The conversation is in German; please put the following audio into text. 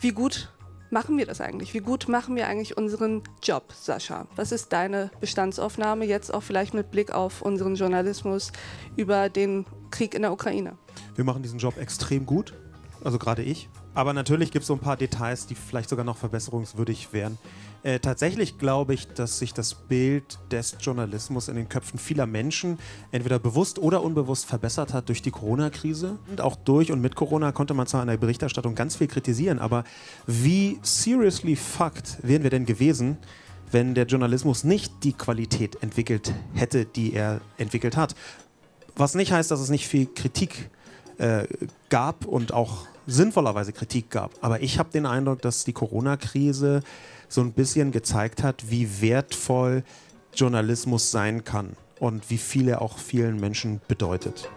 Wie gut machen wir das eigentlich? Wie gut machen wir eigentlich unseren Job, Sascha? Was ist deine Bestandsaufnahme jetzt auch vielleicht mit Blick auf unseren Journalismus über den Krieg in der Ukraine? Wir machen diesen Job extrem gut, also gerade ich. Aber natürlich gibt es so ein paar Details, die vielleicht sogar noch verbesserungswürdig wären. Äh, tatsächlich glaube ich, dass sich das Bild des Journalismus in den Köpfen vieler Menschen entweder bewusst oder unbewusst verbessert hat durch die Corona-Krise. Und auch durch und mit Corona konnte man zwar in der Berichterstattung ganz viel kritisieren, aber wie seriously fucked wären wir denn gewesen, wenn der Journalismus nicht die Qualität entwickelt hätte, die er entwickelt hat? Was nicht heißt, dass es nicht viel Kritik äh, gab und auch sinnvollerweise Kritik gab. Aber ich habe den Eindruck, dass die Corona-Krise so ein bisschen gezeigt hat, wie wertvoll Journalismus sein kann und wie viel er auch vielen Menschen bedeutet.